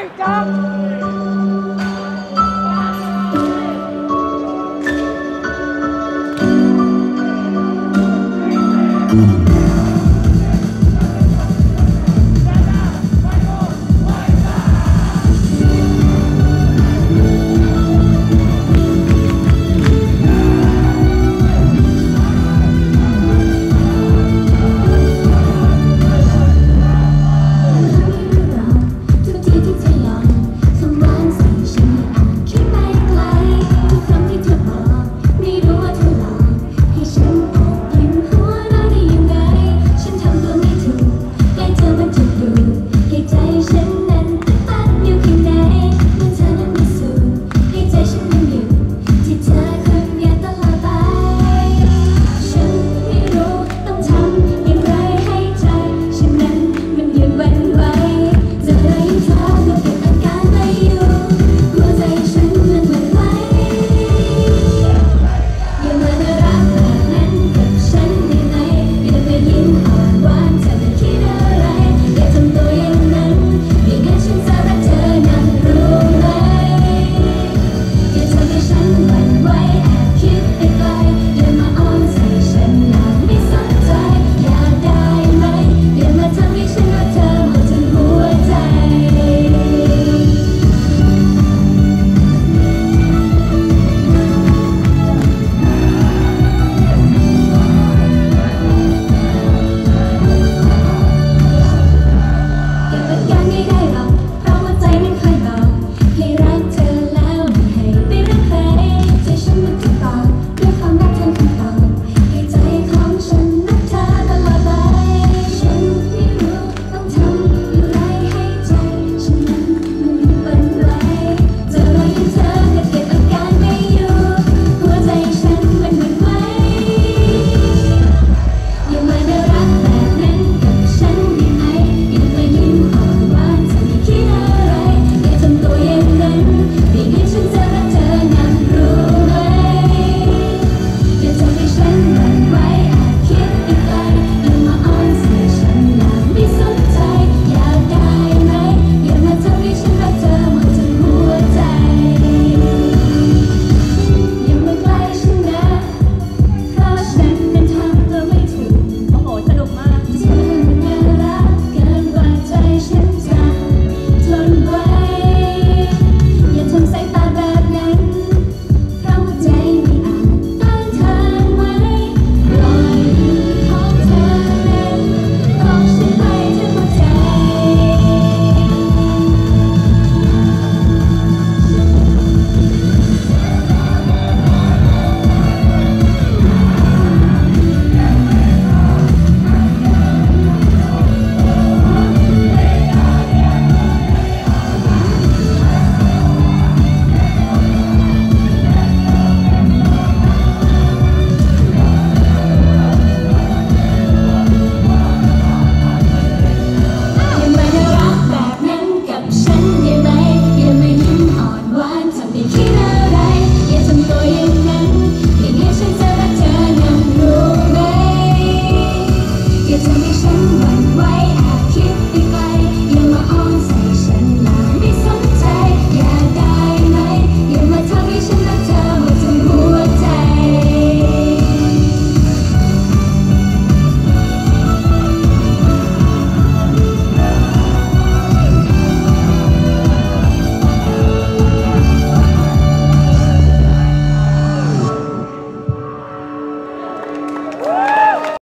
quay chậm Ooh.